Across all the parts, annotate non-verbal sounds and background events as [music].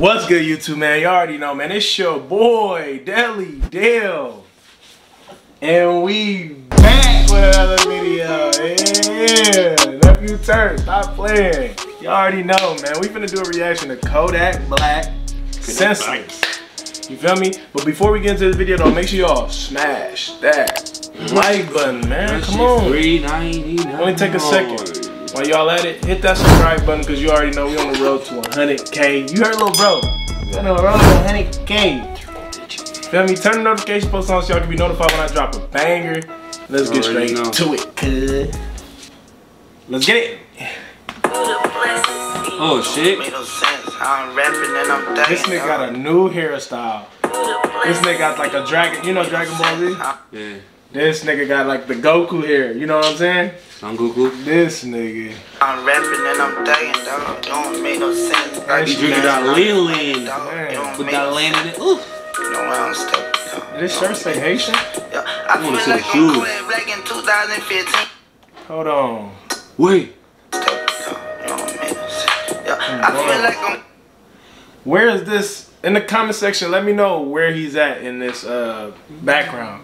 What's good, YouTube, man? You already know, man. It's your boy, Delly Del. And we back with another video. Yeah, nephew turn. Stop playing. You already know, man. We finna do a reaction to Kodak Black Senseless. You feel me? But before we get into this video, though, make sure y'all smash that like button, man. Come on. Only take a second. While y'all at it, hit that subscribe button because you already know we on the road to 100k. You heard little bro. We on the road to 100k. Feel me? Turn the notification post on so y'all can be notified when I drop a banger. Let's get straight know. to it, cuz. Let's get it. Oh, oh shit. No sense. I'm rapping and I'm dying. This nigga got a new hairstyle. This nigga got like a dragon, you know Dragon Ball Z? Yeah. This nigga got like the Goku hair, you know what I'm saying? Son Goku. This nigga. I'm rapping and I'm dying, dog. It don't make no sense. Hey, He she drinking got that lean lean. Dog, it Man. don't With make that no land in it. Ooh. You know where I'm stuck. dog. This shirt say Haitian? Yeah, I wanna feel see like the I'm shoes. Black in 2015. Hold on. Wait. I feel like I'm Where is this? In the comment section, let me know where he's at in this uh, background.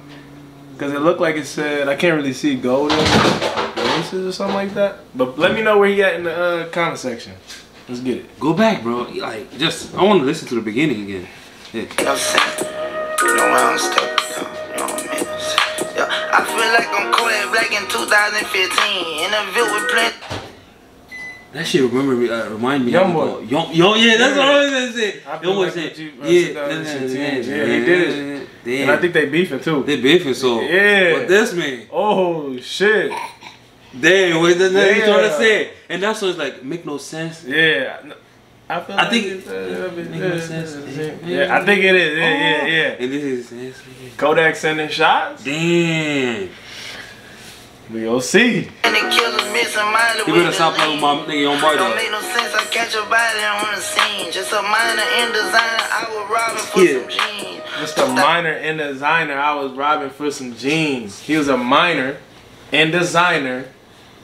Because it looked like it said, I can't really see golden laces or something like that. But let me know where he at in the uh, comment section. Let's get it. Go back, bro. Like, just, I want to listen to the beginning again. Yeah. You know where I'm stuck. dog. It don't make no sense. Yeah, I feel like I'm Kodak Black in 2015. In a Ville with plenty. That shit remember me, uh, remind me. Young of, Boy. Young, yo, yeah, that's Yeah. what I was gonna say. I feel Young Boy like said, what you- uh, yeah, yeah, Yeah, he did it. Damn. And I think they beefing too. they beefing so. Yeah. But this man, Oh, shit. damn, what the nigga Yeah. trying to say? And that's what's like, make no sense. Yeah. I feel I like think- it's, uh, Make no sense. Yeah, I think it is. Yeah, yeah, yeah. And this is, Kodak sending shots. damn. We gonna see. And the killers missing Miley You better stop playing with my nigga Young Boy Don't make no sense. I catch a body on the scene. Just a minor in design. I was robbing for Yeah. some jeans. Just a minor and designer. I was robbing for some jeans. He was a minor and designer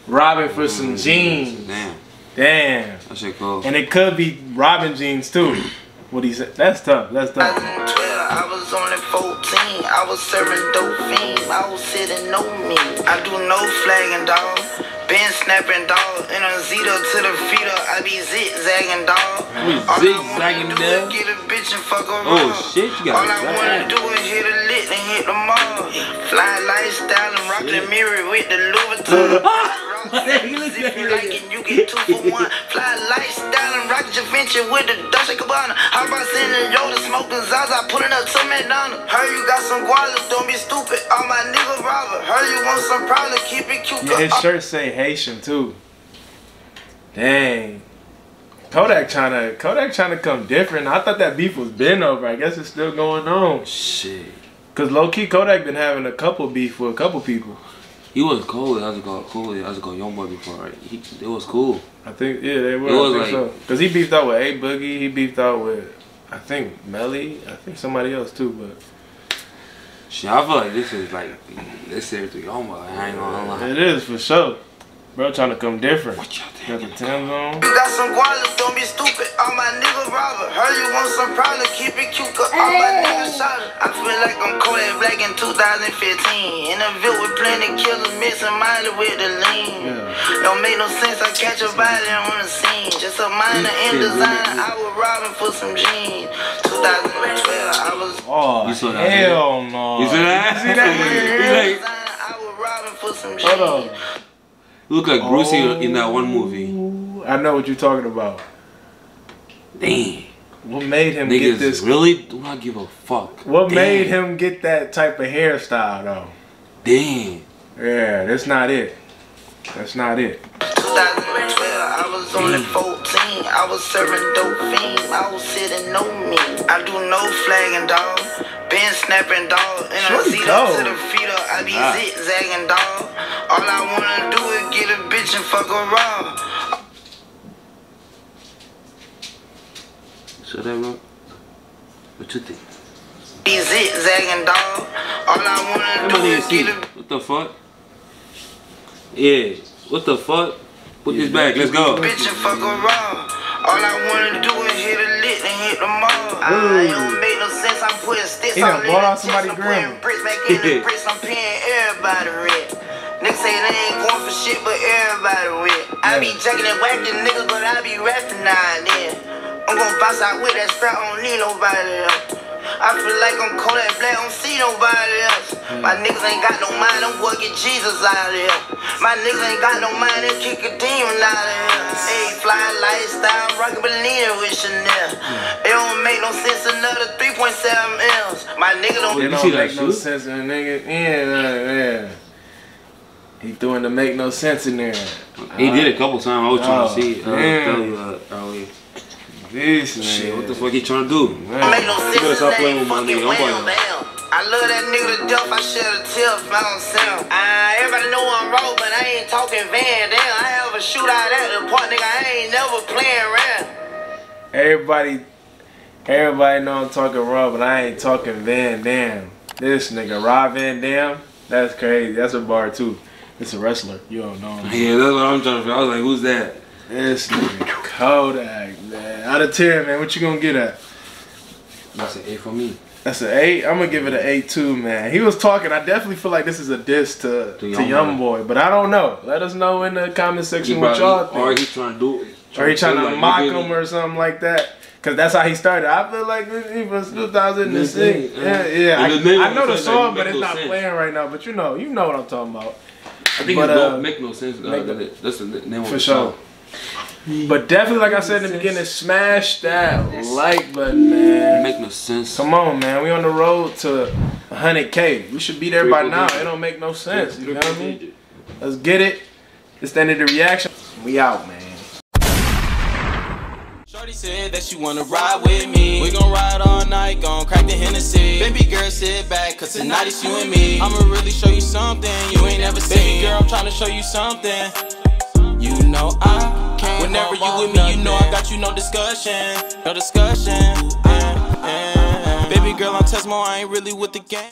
robbing for some mm, jeans. Damn, Damn. that shit cool. And it could be robbing jeans too. What he said. That's tough. That's tough. 2012, I was only 14. I was serving dope fiends. I was sitting no me. I do no flagging, dog. Been snapping, dog. In a Zeta to the feeder, I be zigzagging, dog. All I zigzagging, wanna do dog? is get a bitch and fuck around. Oh, shit, you got All I wanna do is hit a lit and hit the mall. Fly lifestyle and rock the mirror with the Louis [laughs] Vuitton. If you like it, you get two for one. Fly lifestyle and rock your venture with the Dolce Gabbana. How about sending Yoda smoking Zaza, pulling up to McDonald's? Heard you got some gualas, don't be stupid. All my niggas robber. Heard you want some problems, keep it cute. Yeah, his uh, shirt say Haitian too. Dang. Kodak trying to Kodak trying to come different. I thought that beef was been over. I guess it's still going on. Shit. Cause low key Kodak been having a couple beef with a couple people. He was cool. I was going cool. I was going young boy before, right? He, it was cool. I think yeah they were. It was like- so. Cause he beefed out with A Boogie. He beefed out with I think Melly. I think somebody else too. But Shit, I feel like this is like this is to young boy. I ain't gonna lie. it is for sure. Bro trying to come different. What y'all Got the think? Tim's on. You got some gualas, don't be stupid. All my niggas robber. Heard you want some problems, keep it cute. Cause all my niggas solid. I feel like I'm Kodak Black in 2015. In a Ville with plenty killers, mixing Miley with the lean. Yeah. Don't make no sense, I catch a body on the scene. Just a minor in design, I was robbing for some jeans. 2012, I was. Oh You saw that, hell no. You see that? You see that? He's like, I was robbing for some jeans. Hold on. Look like Brucey in that one movie. Oh, I know what you're talking about. Damn. What made him get this? really do not give a fuck. What Damn. made him get that type of hairstyle though? Damn. Yeah, that's not it. That's not it. 2012, I was only 14. I was serving dope fiends. I was sitting no me. I do no flagging, dog. Been snapping, dog. In a Shorty Zeta cold. to the feeder, I be Ah. zigzagging, dog. All I wanna do is get a bitch and fuck her raw. Shut up, bro. What you think? Be zigzagging, dog. All I wanna Come on, do is see. get a What the fuck? Yeah. What the fuck? Put this back. Let's go. bitch and fuck her raw. All I wanna do is hit a lick and hit the mall. I don't make no sense. I'm putting sticks He on out somebody I'm putting bricks back in the bricks. I'm paying everybody rent. Niggas say they ain't going for shit, but everybody rent. I be jacking and whacking niggas, but I be rapping now and then. I'm gonna bounce out with that strap, I don't need nobody else. I feel like I'm Kodak Black, don't see nobody else. My niggas ain't got no mind, I'm working Jesus out of here. My niggas ain't got no mind, they kick a demon out of here. Hey, fly lifestyle, rockin' Bellina with Chanel. It don't make no sense, another 3.7 M's. My nigga don't It You don't see that make no shoe? sense in the nigga. Yeah, yeah. He doing to make no sense in there. He did a couple times. I was trying Oh, to see. it. I damn. tell you uh, earlier. This man. Shit, what the fuck he trying to do? Man. make no sense. better stop playing with my fucking nigga. I'm Wham playing. I love that nigga to death. I shed a tear if I don't see him. Uh, everybody know I'm raw, but I ain't talking Van Dam. I have a shootout at the park, nigga. I ain't never playing around. Everybody, everybody know I'm talking raw, but I ain't talking Van Dam. This nigga, Rob Van Dam, that's crazy. That's a bar too. It's a wrestler. You don't know him. Yeah, that's what I'm trying to figure. I was like, who's that? This nigga, Kodak, man. Out of ten, man, what you gonna get at? That's an A for me. That's an eight. I'm gonna give it an eight too, man. He was talking. I definitely feel like this is a diss to To to Young Boy, but I don't know. Let us know in the comment He section what y'all or think. he's trying to do. Or he trying to like, mock him or something like that. Cause that's how he started. I feel like he was 2006. Yeah, Yeah, yeah. yeah. And the name I, I know the song, but it's no not playing right now. But you know, you know what I'm talking about. I think But, it uh, don't make no sense. Uh, make that it- that's the name of For the sure. song. But definitely, like I said in the beginning, smash that like button, man. Make no sense. Come on, man. We on the road to 100K. We should be there by now. It don't make no sense. You know what I mean? Let's get it. It's the end of the reaction. We out, man. Shorty said that she wanna ride with me. We gon' ride all night, gon' crack the Hennessy. Baby girl, sit back, cause tonight it's you and me. I'ma really show you something you ain't never seen. Baby girl, I'm tryna show you something. You know I Whenever you with me, you know I got you no discussion. No discussion. Yeah, yeah. Baby girl, I'm Tesmo, I ain't really with the game.